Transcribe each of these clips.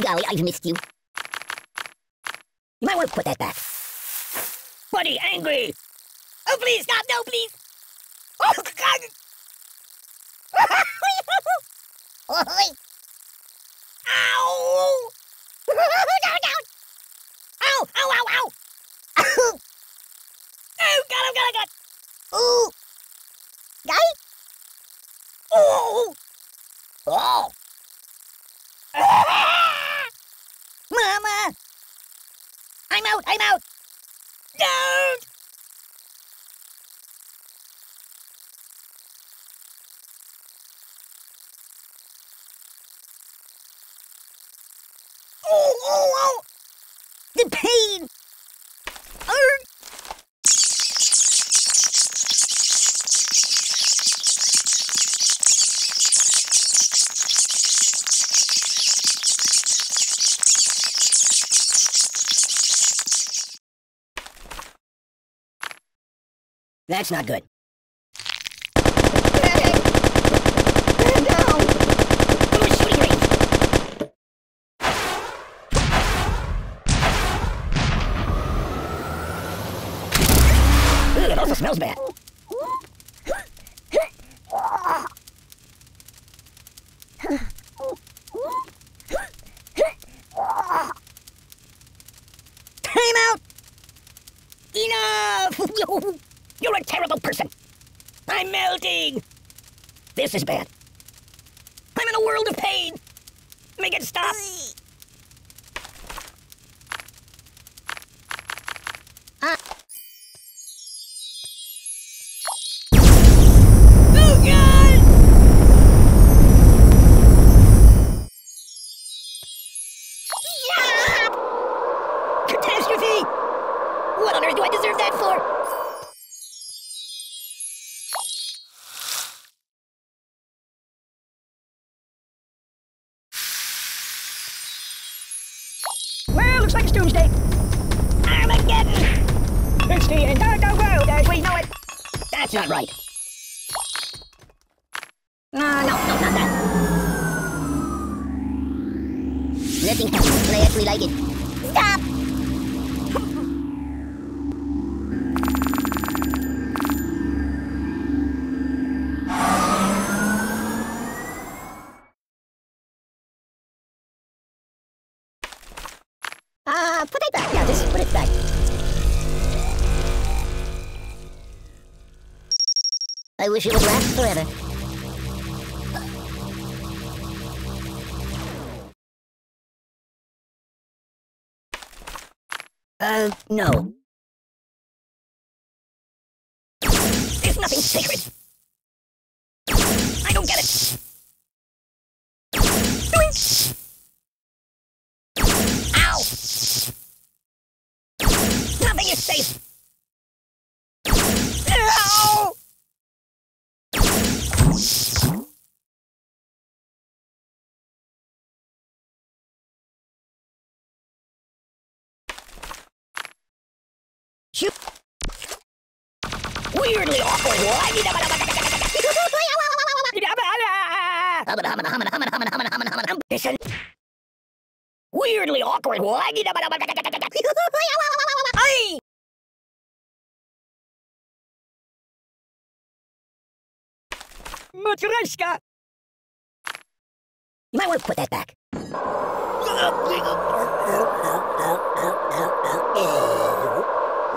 Golly, I've missed you. You might want to put that back. Buddy, angry! Oh, please, stop! No, please! Oh, God! Oi! Ow! no, no! Ow! Ow, ow, ow! oh, God, oh, God, oh, God! Ooh! Guy? Oh! Oh! I'm out, I'm out! Don't! Oh, oh, oh! The pain! Arr! That's not good. It also smells bad. Time out! Enough! You're a terrible person. I'm melting. This is bad. Just put it back. I wish it would last forever. Uh, no. There's nothing sacred. Weirdly awkward. Listen. Weirdly awkward. Ay! Matryoshka! You might want to put that back.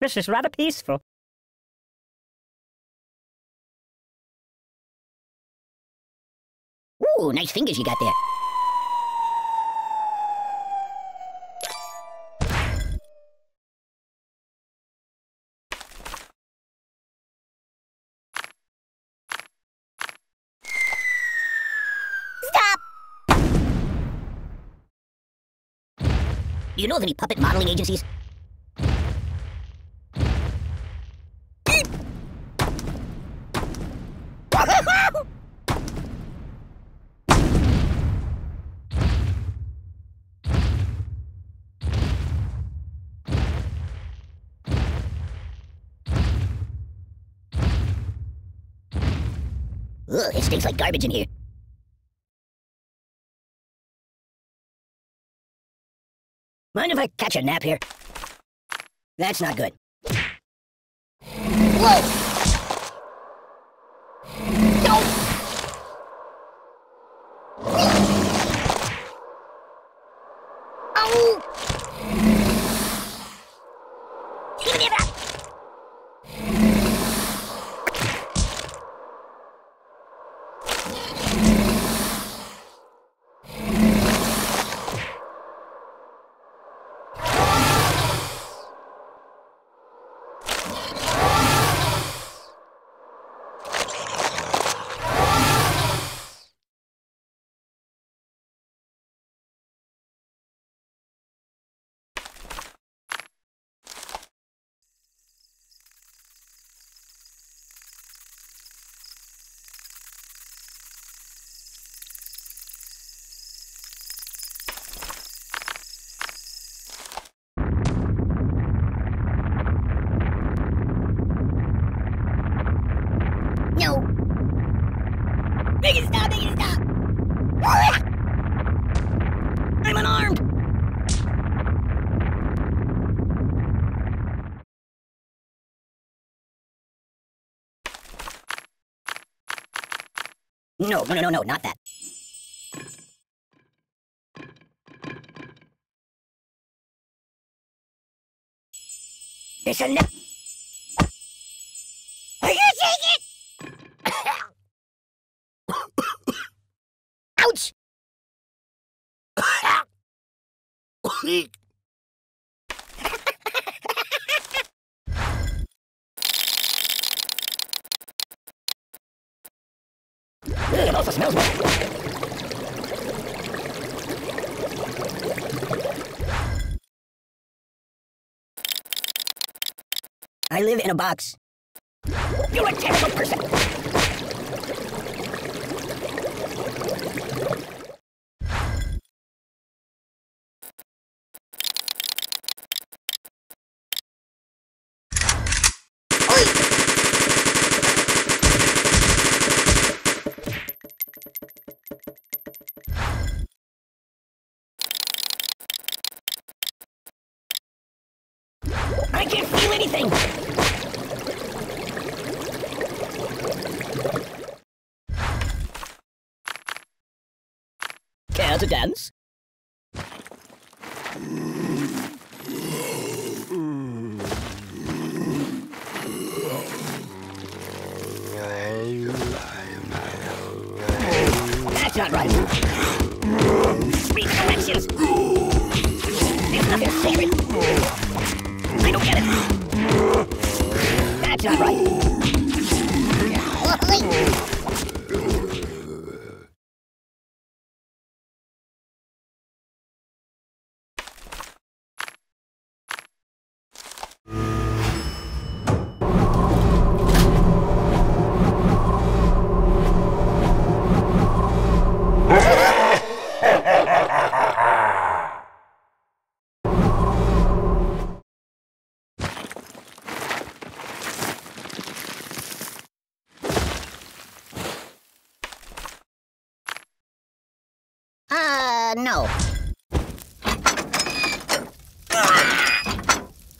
This is rather peaceful. Ooh, nice fingers you got there. Stop! You know of any puppet modeling agencies? Ugh, it stinks like garbage in here. Mind if I catch a nap here? That's not good. Whoa! No! Ow! Give me that! No. Make it stop, make it stop! I'm unarmed! No, no, no, no, no, not that. It's a ne- Are you taking it? Ouch! It also smells bad. I live in a box. You're a terrible person! Anything! Care to dance? That's not right. Sacred. I don't get it. That's not right. Uh, no.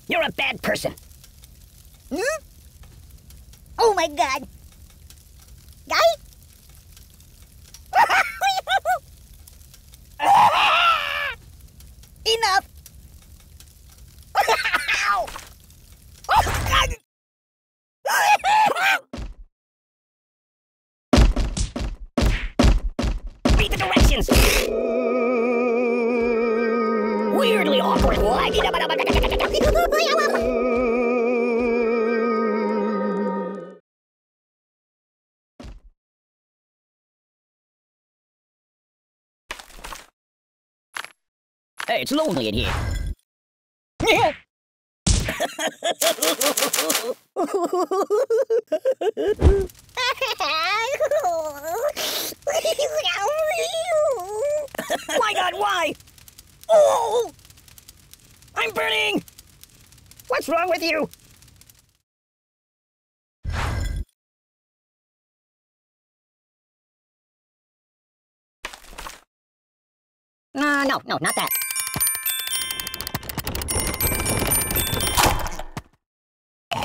You're a bad person. Hmm? Oh my god. Guy? Enough. Awkward. Hey, it's lonely in here. Why not? Why? Oh! I'm burning! What's wrong with you? Uh, no, no, not that.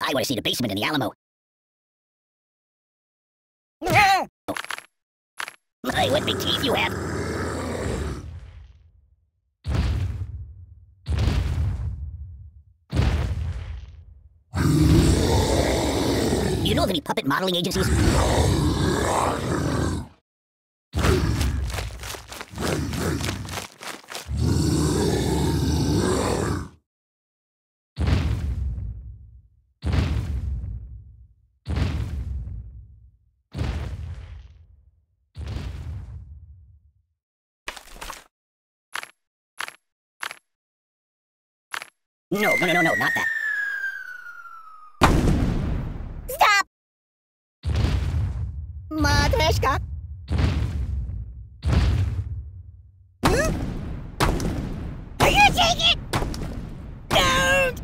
I want to see the basement in the Alamo. My, what big teeth you have! You know of any puppet modeling agencies? No, no, no, no, no, not that. Stop! Matryoshka! Hmm? Are you taking it? Don't!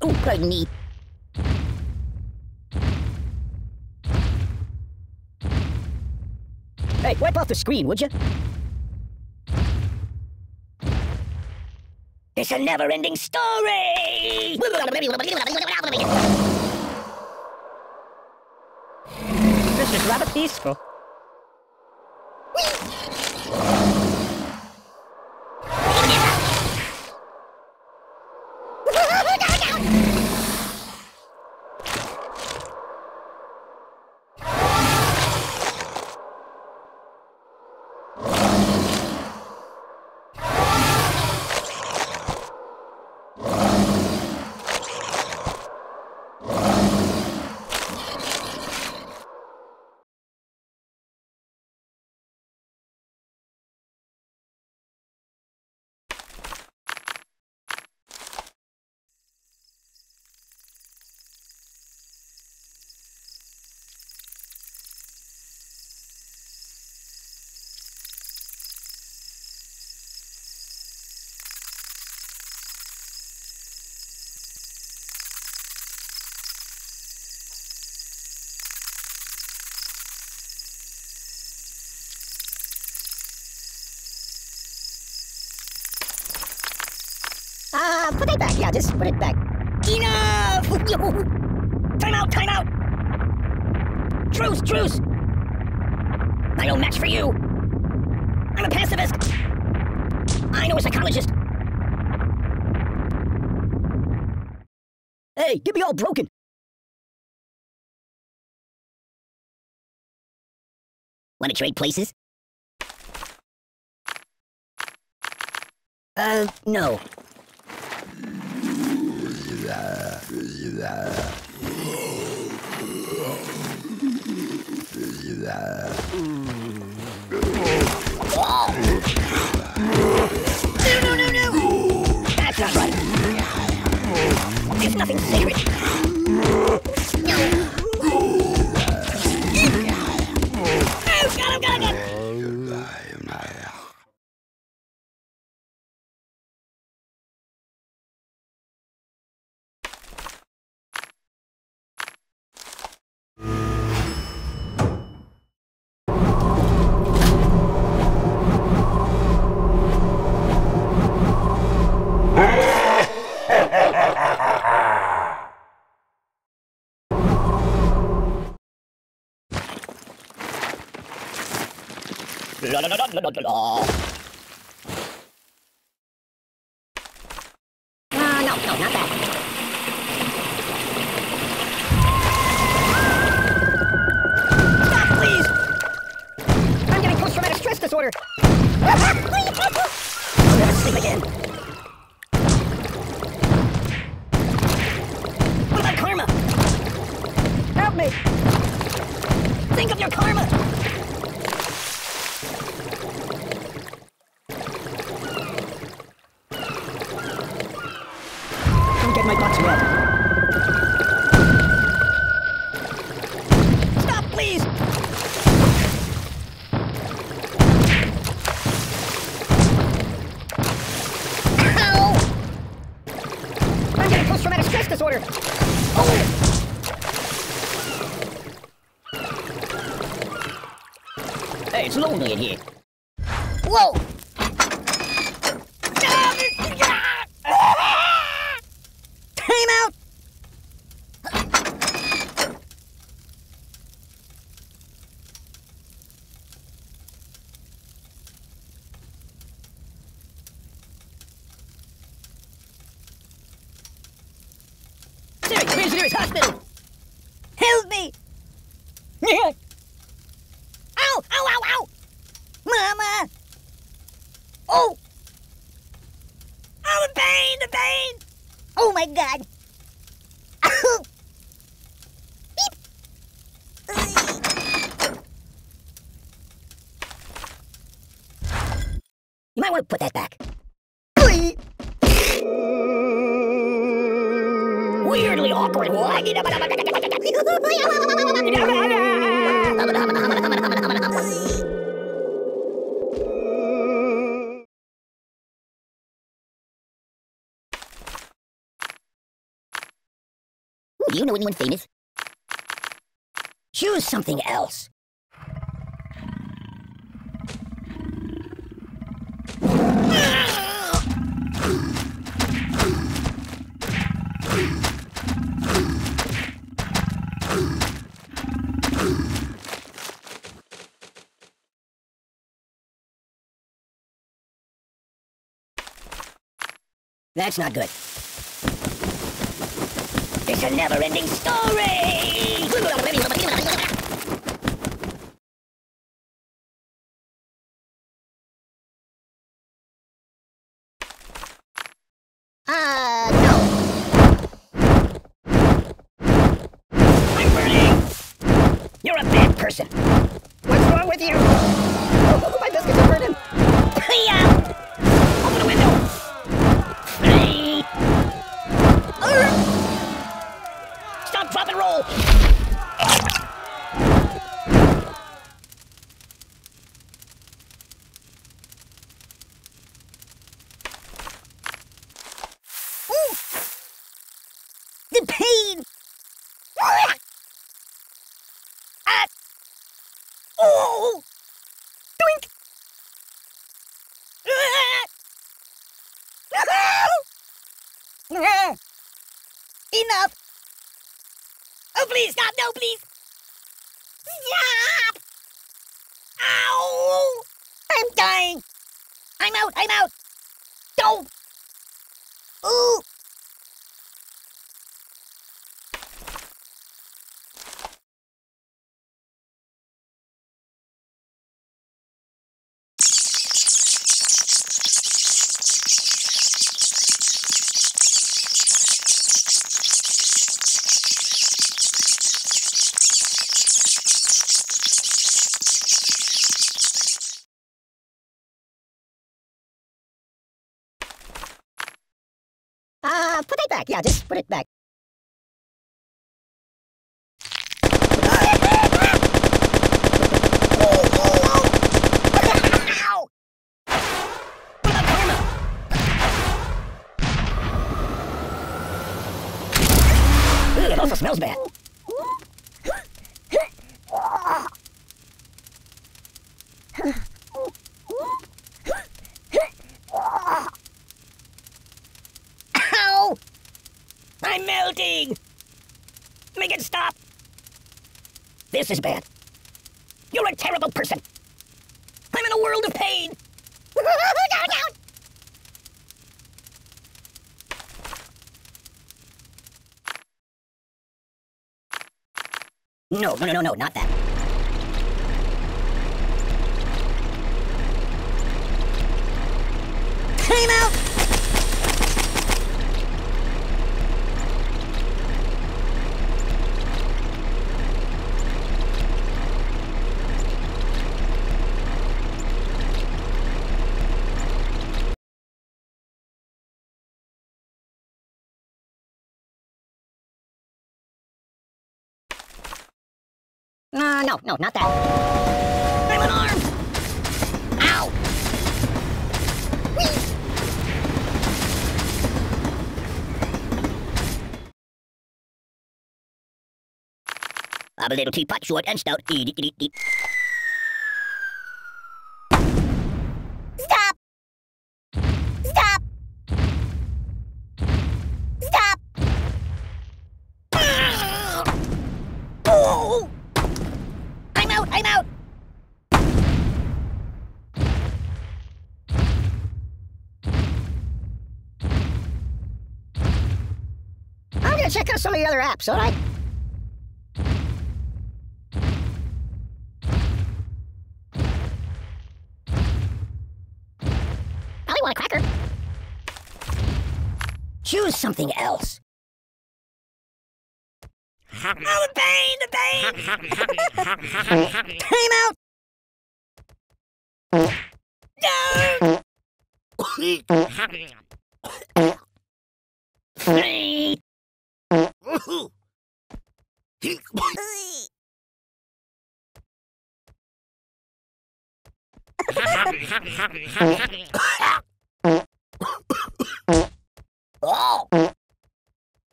Oh, pardon me. Hey, wipe off the screen, would you? It's a never-ending story! This is rather peaceful. Ah, put it back. Yeah, just put it back. Enough! Time out, time out! Truce, truce! I no match for you! I'm a pacifist! I know a psychologist! Hey, get me all broken! Wanna trade places? Uh, no. No, no, no, no! That's right. There's nothing sacred. ลอดลอด Hey, it's lonely in here. Whoa! Time out! Siri, where's the nearest hospital? Help me! ow! Ow, ow, ow! Mama! Oh! Oh, the pain, the pain! Oh my god! Ow! Beep! You might want to put that back. Weirdly awkward. Ooh, you know anyone famous? Choose something else. That's not good. It's a never-ending story! Uh! You're a bad person. What's wrong with you? Oh, my biscuits are burning. Yeah. Open the window. Hey. Arr! Stop, drop, and roll. Ooh. The pain. Ah. Ah. Oh. Doink. Ah. Ah. Enough. Oh, please, stop. No, please. Stop. Ow. I'm dying. I'm out. I'm out. Don't. Ooh. Yeah, just put it back. Ow! What about karma? Ooh, it also smells bad. Ow! I'm melting! Make it stop! This is bad. You're a terrible person. I'm in a world of pain. no, no. No, no, no, no, no, not that. Time out! Uh, no, no, not that. I'm unarmed! Ow! Whee! I'm a little teapot, short and stout. Eat, eat, eat, eat. Some of the other apps, alright? Probably want a cracker. Choose something else. Oh, the pain! The pain! Time out! No!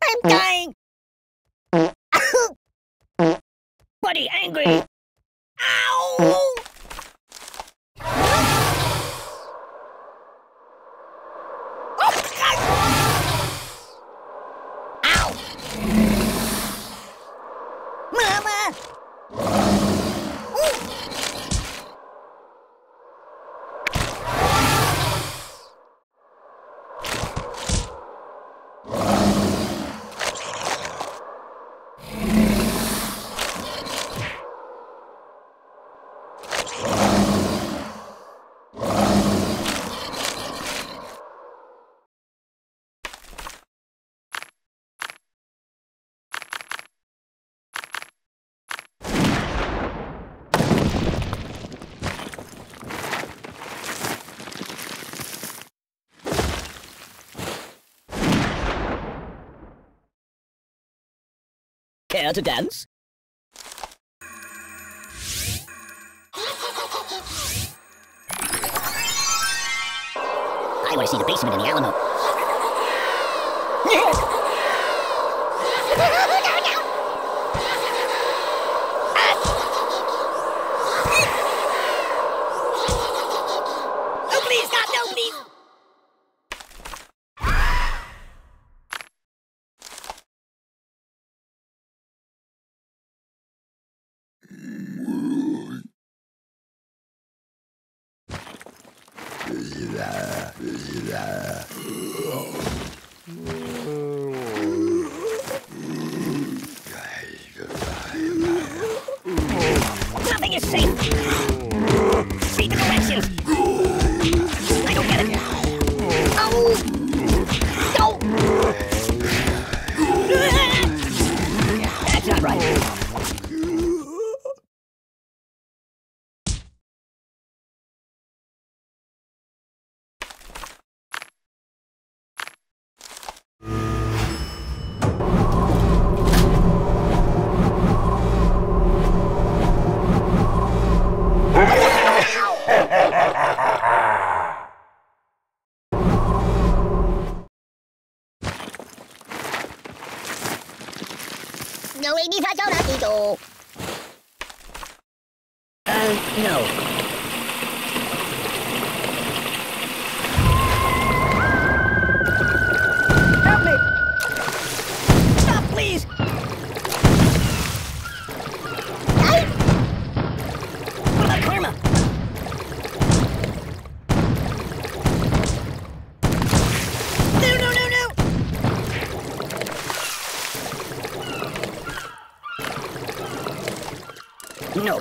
I'm dying! Buddy, angry! Ow! Oh, God! Ow! Mama! Care to dance? I want to see the basement in the Alamo.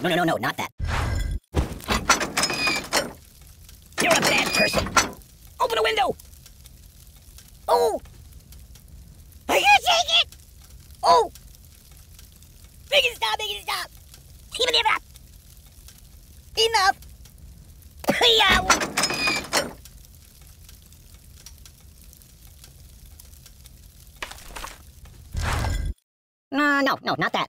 No, no, no, no, no, not that. You're a bad person. Open a window! Oh! I can't take it! Oh! Make it stop, make it stop! Even enough! Enough! Yeah. No, no, no, not that.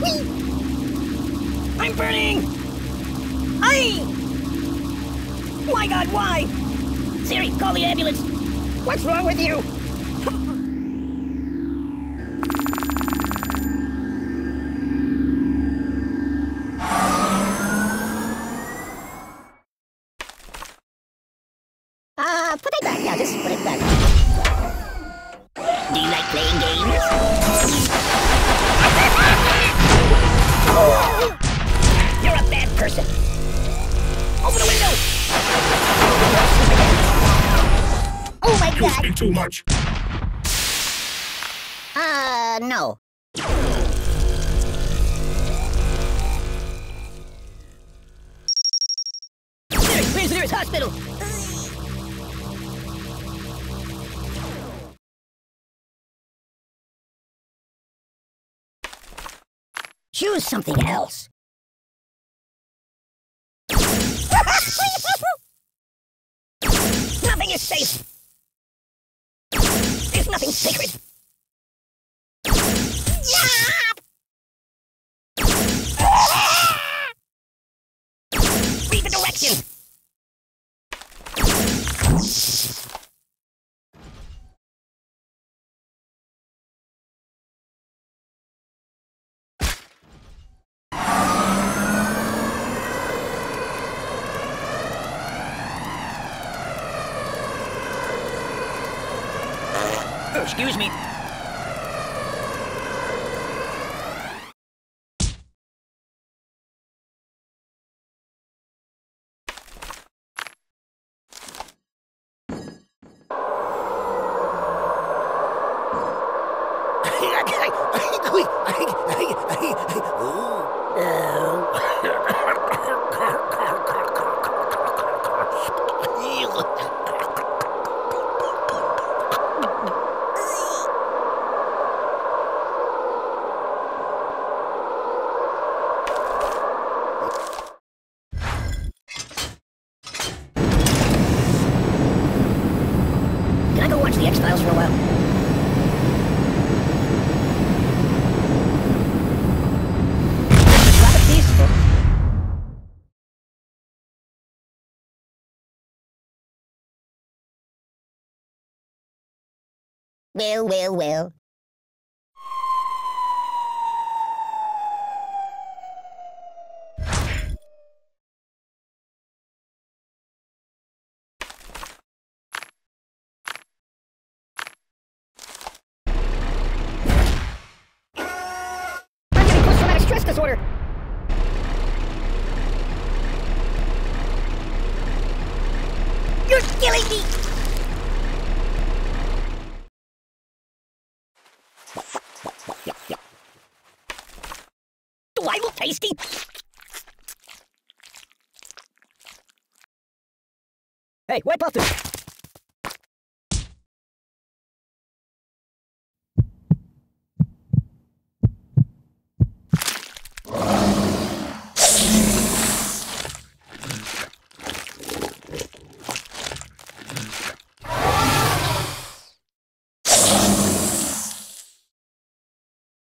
Whee! I'm burning! I. My God, why? Siri, call the ambulance! What's wrong with you? Choose something else. Nothing is safe. There's nothing sacred. Read the direction. Excuse me. Well,